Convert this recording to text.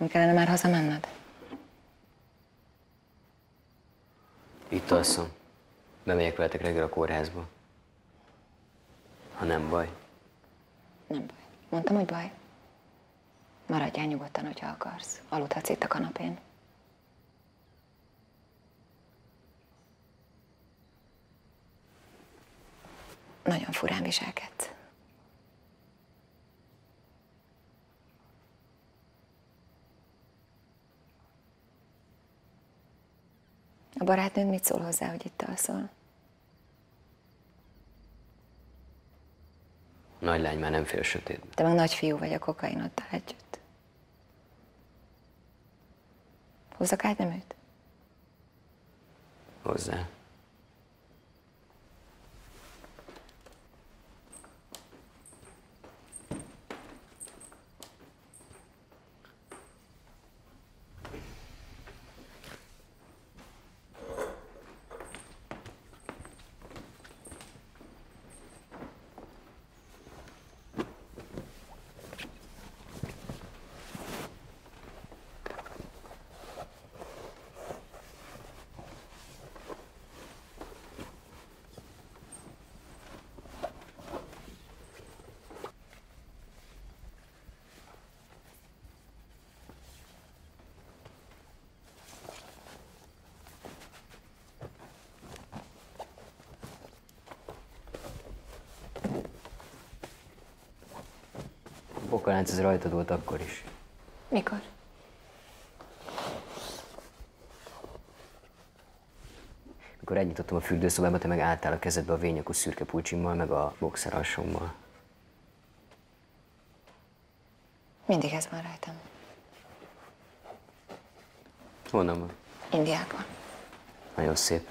Nem kellene már hazamenned? Itt alszom. Bemegyek veletek reggel a kórházba. Ha nem baj. Nem baj. Mondtam, hogy baj. Maradjál nyugodtan, hogyha akarsz. Aludhatsz itt a kanapén. Nagyon furán viselkedsz. A barátnőd mit szól hozzá, hogy itt alszol? A nagylány már nem fél sötétben. Te meg nagyfiú vagy a kokainoddal együtt. Hozzak át nem őt? Hozzá. Bokalánc ez rajtad volt akkor is. Mikor? Mikor elnyitottam a fürdőszobába, te meg álltál a kezedbe a vényakú szürke pulcsimmal, meg a boxeralsommal. Mindig ez van rajtam. Honnan van? Indiában. Nagyon szép.